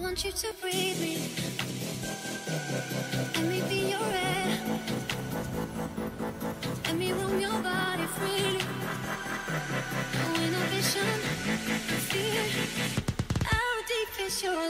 want you to breathe me. Let me be your air. Let me roam your body freely. Oh, inhibition, fear. How deep is your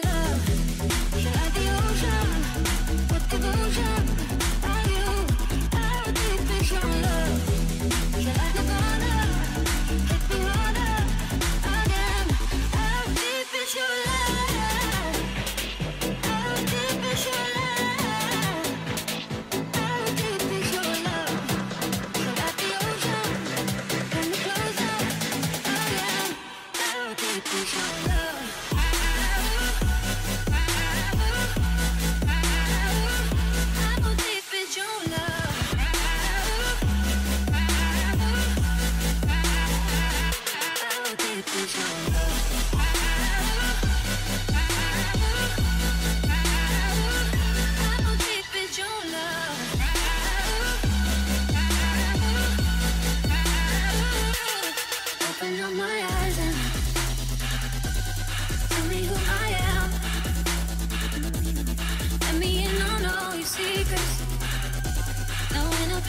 open up my eyes and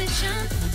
vision.